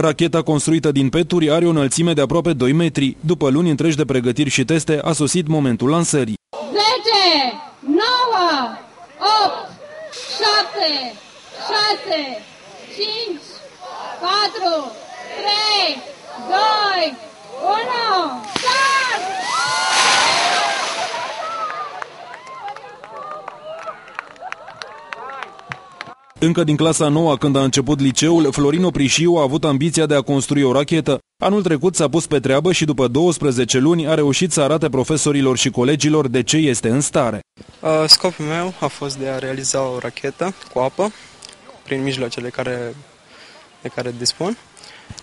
Racheta construită din peturi are o înălțime de aproape 2 metri. După luni întregi de pregătiri și teste, a sosit momentul lansării. 10, 9, 8, 7, 6, 5, Încă din clasa 9, când a început liceul, Florin Oprișiu a avut ambiția de a construi o rachetă. Anul trecut s-a pus pe treabă și după 12 luni a reușit să arate profesorilor și colegilor de ce este în stare. Uh, scopul meu a fost de a realiza o rachetă cu apă, prin mijloacele care, de care dispun.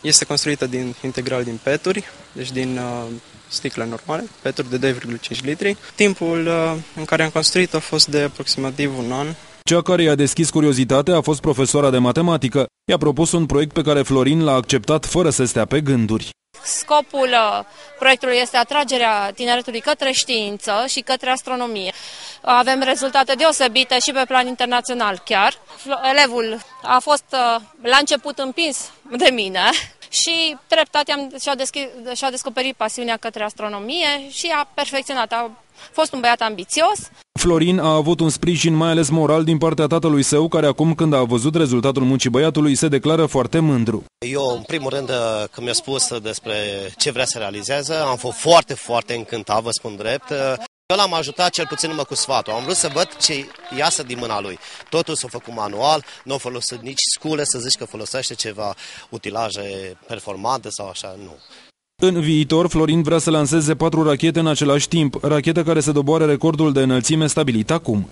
Este construită din, integral din peturi, deci din uh, sticle normale, peturi de 2,5 litri. Timpul uh, în care am construit a fost de aproximativ un an, cea care i-a deschis curiozitatea a fost profesoara de matematică. I-a propus un proiect pe care Florin l-a acceptat fără să stea pe gânduri. Scopul uh, proiectului este atragerea tineretului către știință și către astronomie. Avem rezultate deosebite și pe plan internațional chiar. Elevul a fost uh, la început împins de mine și treptat și-a, și-a descoperit pasiunea către astronomie și a perfecționat. A fost un băiat ambițios. Florin a avut un sprijin mai ales moral din partea tatălui său, care acum când a văzut rezultatul muncii băiatului se declară foarte mândru. Eu, în primul rând, când mi-a spus despre ce vrea să realizeze, am fost foarte, foarte încântat, vă spun drept. Eu l-am ajutat cel puțin numai cu sfatul. Am vrut să văd ce iasă din mâna lui. Totul s-a făcut manual, nu a folosit nici scule să zici că folosește ceva utilaje performante sau așa, nu. În viitor, Florin vrea să lanseze patru rachete în același timp, rachetă care se doboare recordul de înălțime stabilit acum.